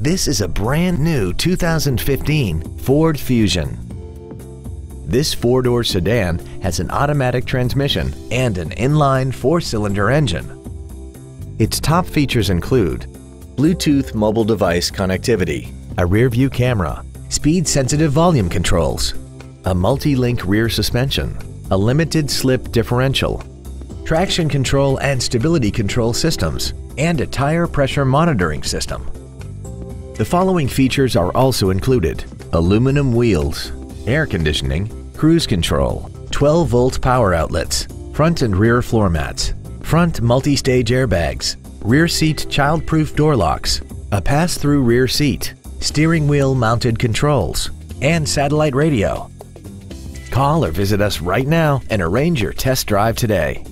This is a brand new 2015 Ford Fusion. This four-door sedan has an automatic transmission and an inline four-cylinder engine. Its top features include Bluetooth mobile device connectivity, a rear-view camera, speed-sensitive volume controls, a multi-link rear suspension, a limited slip differential, traction control and stability control systems, and a tire pressure monitoring system. The following features are also included. Aluminum wheels, air conditioning, cruise control, 12 volt power outlets, front and rear floor mats, front multi-stage airbags, rear seat child-proof door locks, a pass-through rear seat, steering wheel mounted controls, and satellite radio. Call or visit us right now and arrange your test drive today.